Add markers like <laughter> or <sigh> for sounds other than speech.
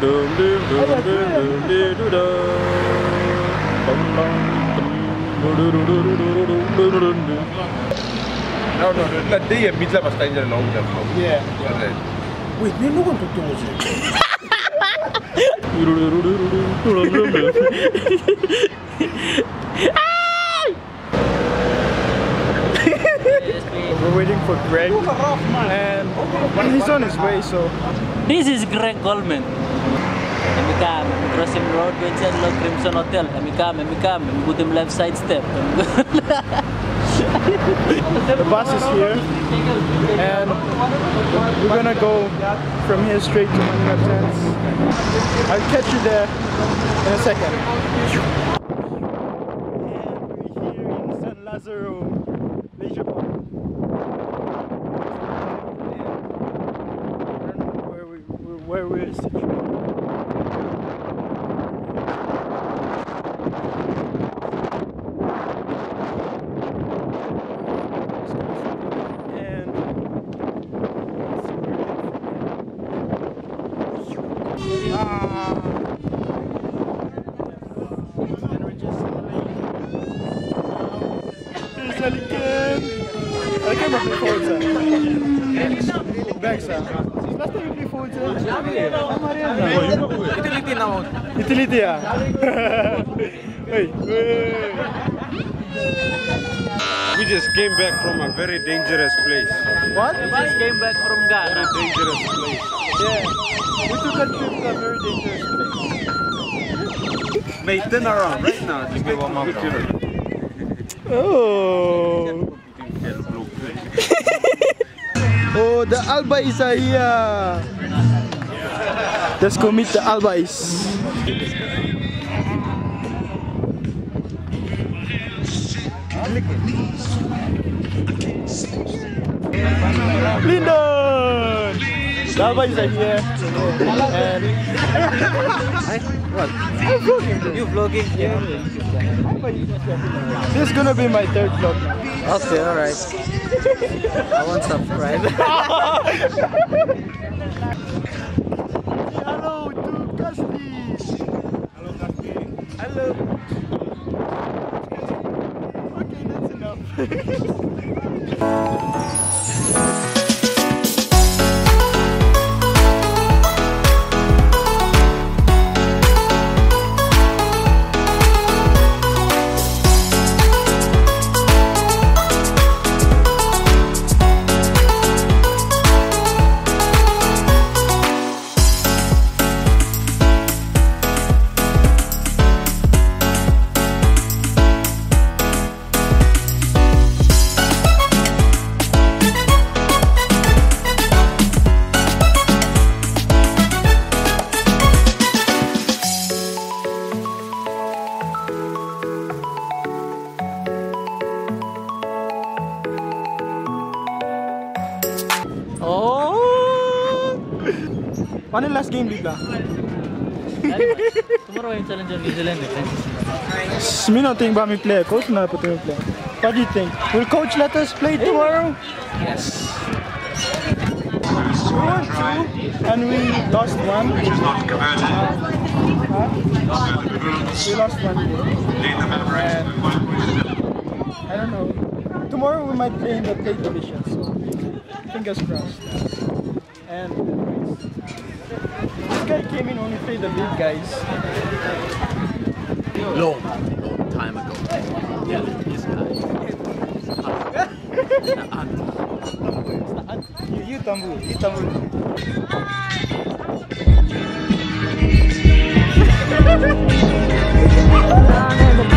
doom doom doom doom doom doom doom doom No, no, la D è mizza abbastanza. Yeah. Wait, mi hanno quanto tu music? We're waiting for Greg and he's on his way, so... This is Greg Goldman. Kami kami, crossing the road when sa Lord Crimson Hotel. Kami kami, kami kami, butim left side step. <laughs> the bus is here, and we're gonna go from here straight to Manila 10s. I'll catch you there in a second. And we're here in San Lazaro Leisure Park. Where we where we're situated. And Ah. And we're just Here's Aliken. Aliken mag Forza. Bexa. Last time you play Forza? Tama rin. Utility na mo. Utility Hey, hey. We just came back from a very dangerous place. What? We just came back from Ghana. Very Dangerous place. Yeah. We took a trip to a very dangerous place. Mate, turn around right now. Just give one more picture. Oh. <laughs> <laughs> oh, the Albais are uh, here. Let's go meet the Albais. Lyndon! The Albais are here. And You vlogging? Yeah. this is gonna be my third vlog. Okay, alright. I want subscribe. <laughs> Hello to Casti. Hello, Casti. Hello. Okay, that's enough. <laughs> Oh! Paano yung last game, Bigla? <laughs> Tomorrow yung challenge of New Zealand. Eh. Me not think about me play. Coach na put me play. What do you think? Will coach let us play tomorrow? Yes. We won two and we lost one. Huh? We lost one. And I don't know. Tomorrow we might play in the Plate division, so fingers crossed. And this guy came in only play the big guys. long, long time ago. Yeah, this guy. <laughs> You, you Tambu, you Tambu. Down in the